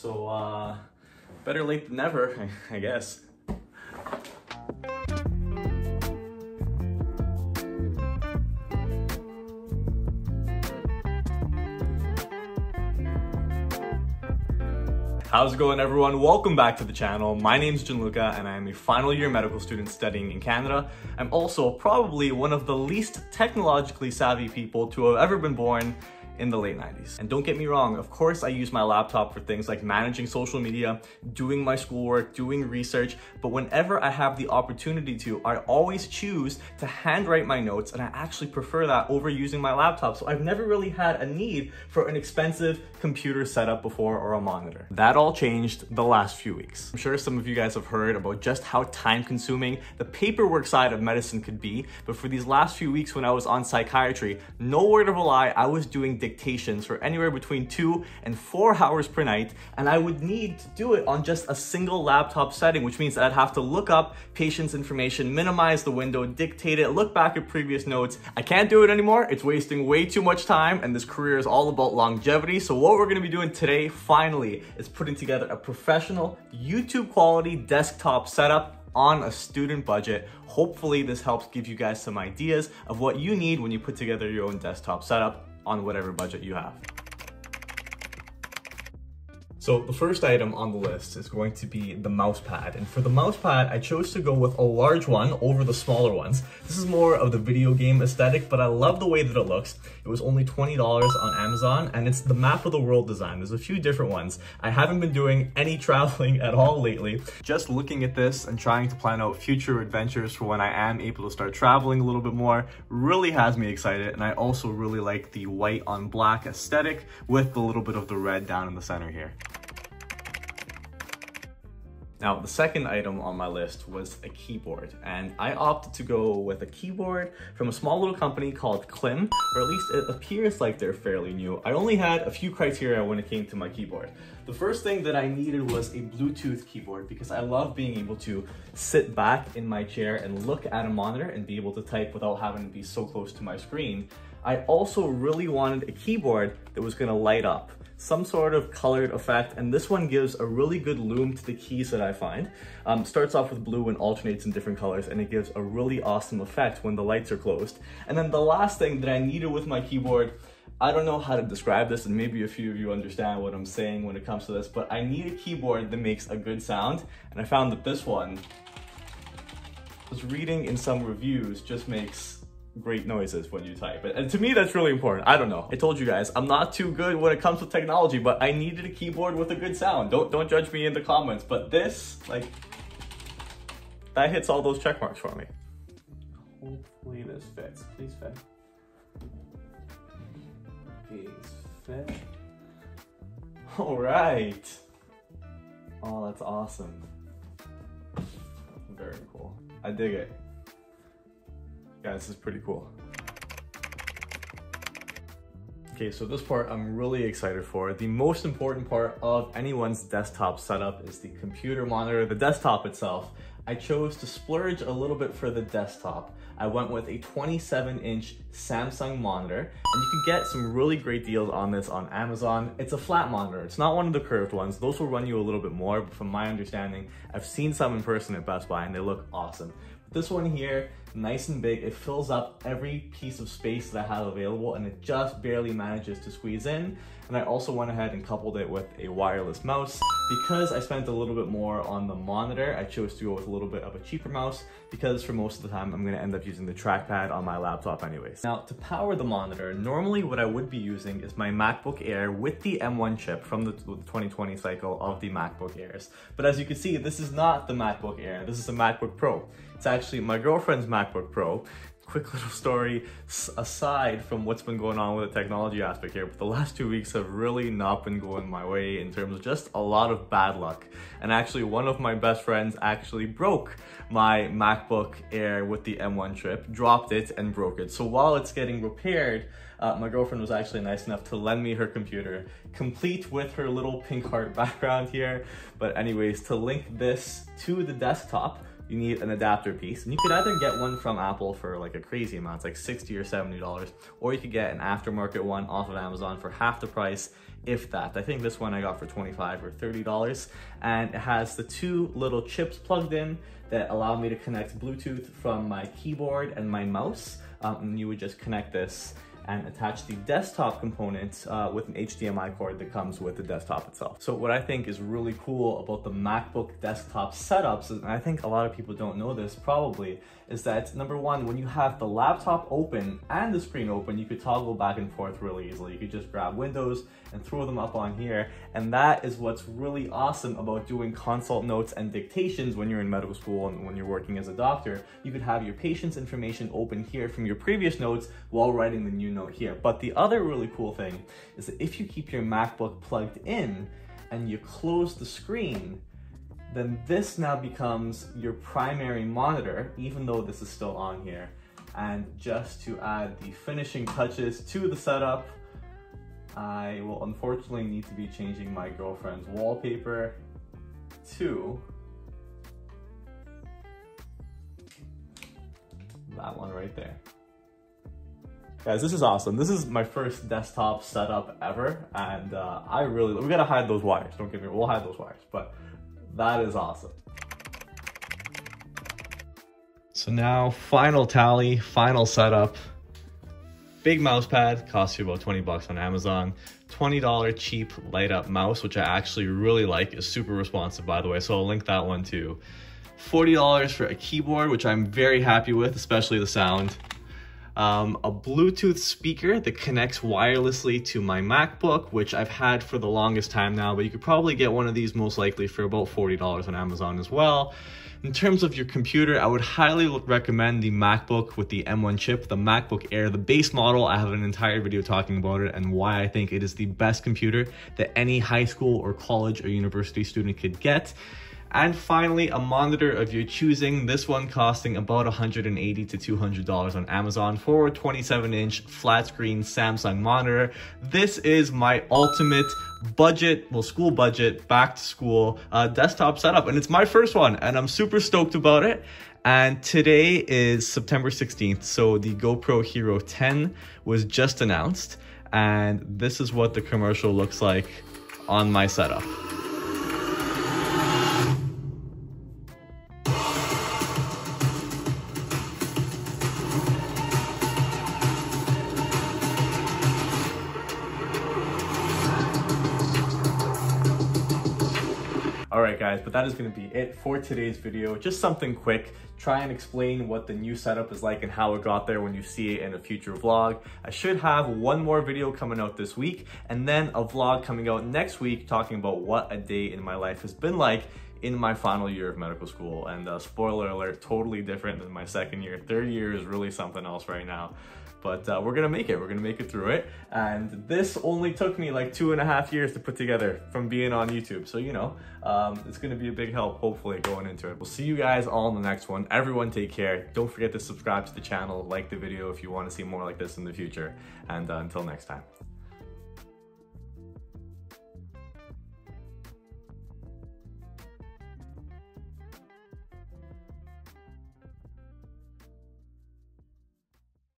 So, uh, better late than never, I guess. How's it going everyone? Welcome back to the channel. My name is Gianluca and I am a final year medical student studying in Canada. I'm also probably one of the least technologically savvy people to have ever been born in the late 90s. And don't get me wrong, of course I use my laptop for things like managing social media, doing my schoolwork, doing research, but whenever I have the opportunity to, I always choose to handwrite my notes and I actually prefer that over using my laptop. So I've never really had a need for an expensive computer setup before or a monitor. That all changed the last few weeks. I'm sure some of you guys have heard about just how time consuming the paperwork side of medicine could be, but for these last few weeks when I was on psychiatry, no word of a lie, I was doing for anywhere between two and four hours per night, and I would need to do it on just a single laptop setting, which means I'd have to look up patient's information, minimize the window, dictate it, look back at previous notes. I can't do it anymore. It's wasting way too much time, and this career is all about longevity. So what we're gonna be doing today, finally, is putting together a professional YouTube quality desktop setup on a student budget. Hopefully this helps give you guys some ideas of what you need when you put together your own desktop setup on whatever budget you have. So the first item on the list is going to be the mouse pad. And for the mouse pad, I chose to go with a large one over the smaller ones. This is more of the video game aesthetic, but I love the way that it looks. It was only $20 on Amazon and it's the map of the world design. There's a few different ones. I haven't been doing any traveling at all lately. Just looking at this and trying to plan out future adventures for when I am able to start traveling a little bit more really has me excited. And I also really like the white on black aesthetic with a little bit of the red down in the center here. Now, the second item on my list was a keyboard, and I opted to go with a keyboard from a small little company called Klim, or at least it appears like they're fairly new. I only had a few criteria when it came to my keyboard. The first thing that I needed was a Bluetooth keyboard because I love being able to sit back in my chair and look at a monitor and be able to type without having to be so close to my screen. I also really wanted a keyboard that was gonna light up some sort of colored effect, and this one gives a really good lume to the keys that I find. Um, starts off with blue and alternates in different colors, and it gives a really awesome effect when the lights are closed. And then the last thing that I needed with my keyboard I don't know how to describe this and maybe a few of you understand what I'm saying when it comes to this, but I need a keyboard that makes a good sound. And I found that this one, was reading in some reviews, just makes great noises when you type. it. And to me, that's really important. I don't know. I told you guys, I'm not too good when it comes to technology, but I needed a keyboard with a good sound. Don't, don't judge me in the comments, but this, like, that hits all those check marks for me. Hopefully this fits. Please fit. Please fit. All right. Oh, that's awesome. Very cool. I dig it. Yeah, this is pretty cool. Okay, so this part I'm really excited for. The most important part of anyone's desktop setup is the computer monitor, the desktop itself. I chose to splurge a little bit for the desktop. I went with a 27 inch Samsung monitor and you can get some really great deals on this on Amazon. It's a flat monitor. It's not one of the curved ones. Those will run you a little bit more, but from my understanding, I've seen some in person at Best Buy and they look awesome. This one here, nice and big. It fills up every piece of space that I have available and it just barely manages to squeeze in. And I also went ahead and coupled it with a wireless mouse. Because I spent a little bit more on the monitor, I chose to go with a little bit of a cheaper mouse because for most of the time, I'm gonna end up using the trackpad on my laptop anyways. Now, to power the monitor, normally what I would be using is my MacBook Air with the M1 chip from the 2020 cycle of the MacBook Airs. But as you can see, this is not the MacBook Air, this is a MacBook Pro. It's actually my girlfriend's MacBook Pro. Quick little story aside from what's been going on with the technology aspect here, but the last two weeks have really not been going my way in terms of just a lot of bad luck. And actually one of my best friends actually broke my MacBook Air with the M1 chip, dropped it and broke it. So while it's getting repaired, uh, my girlfriend was actually nice enough to lend me her computer, complete with her little pink heart background here. But anyways, to link this to the desktop, you need an adapter piece. And you could either get one from Apple for like a crazy amount, it's like 60 or $70, or you could get an aftermarket one off of Amazon for half the price, if that. I think this one I got for 25 or $30. And it has the two little chips plugged in that allow me to connect Bluetooth from my keyboard and my mouse. Um, and you would just connect this and attach the desktop component uh, with an HDMI cord that comes with the desktop itself. So what I think is really cool about the MacBook desktop setups, and I think a lot of people don't know this probably, is that number one, when you have the laptop open and the screen open, you could toggle back and forth really easily. You could just grab windows and throw them up on here. And that is what's really awesome about doing consult notes and dictations when you're in medical school and when you're working as a doctor. You could have your patient's information open here from your previous notes while writing the new note here. But the other really cool thing is that if you keep your MacBook plugged in and you close the screen, then this now becomes your primary monitor, even though this is still on here. And just to add the finishing touches to the setup, I will unfortunately need to be changing my girlfriend's wallpaper to that one right there. Guys, this is awesome. This is my first desktop setup ever, and uh, I really, we gotta hide those wires. Don't get me, wrong, we'll hide those wires, but that is awesome. So now, final tally, final setup. Big mouse pad, costs you about 20 bucks on Amazon. $20 cheap light up mouse, which I actually really like, is super responsive by the way, so I'll link that one too. $40 for a keyboard, which I'm very happy with, especially the sound. Um, a Bluetooth speaker that connects wirelessly to my MacBook, which I've had for the longest time now, but you could probably get one of these most likely for about $40 on Amazon as well. In terms of your computer, I would highly recommend the MacBook with the M1 chip, the MacBook Air, the base model. I have an entire video talking about it and why I think it is the best computer that any high school or college or university student could get. And finally, a monitor of your choosing. This one costing about 180 to $200 on Amazon for a 27 inch flat screen Samsung monitor. This is my ultimate budget, well, school budget, back to school uh, desktop setup. And it's my first one and I'm super stoked about it. And today is September 16th. So the GoPro Hero 10 was just announced. And this is what the commercial looks like on my setup. All right guys, but that is gonna be it for today's video. Just something quick, try and explain what the new setup is like and how it got there when you see it in a future vlog. I should have one more video coming out this week and then a vlog coming out next week talking about what a day in my life has been like in my final year of medical school. And uh, spoiler alert, totally different than my second year. Third year is really something else right now but uh, we're gonna make it. We're gonna make it through it. And this only took me like two and a half years to put together from being on YouTube. So, you know, um, it's gonna be a big help, hopefully, going into it. We'll see you guys all in the next one. Everyone take care. Don't forget to subscribe to the channel, like the video if you wanna see more like this in the future. And uh, until next time.